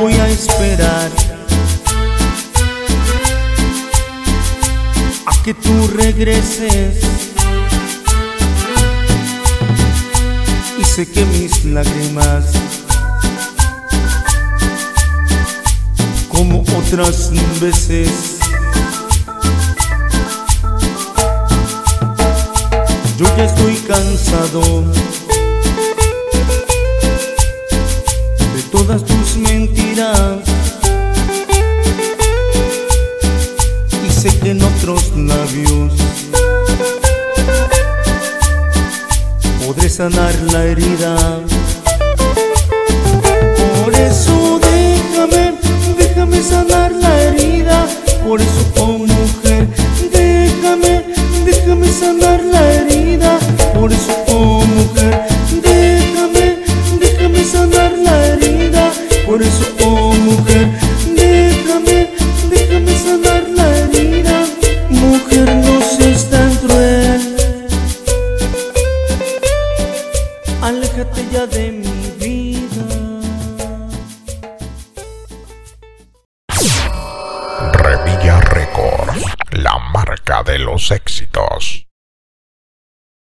voy a esperar a que tú regreses. Y sé que mis lágrimas, como otras veces, yo ya estoy cansado de todas tus mentiras. Y sé que en otros labios podré sanar la herida. Por eso déjame, déjame sanar la herida. Por eso, oh mujer, déjame, déjame sanar la herida. Oh mujer, déjame, déjame sanar la herida. Mujer, no seas tan cruel. Aléjate ya de mi vida. Revilla Records, la marca de los éxitos.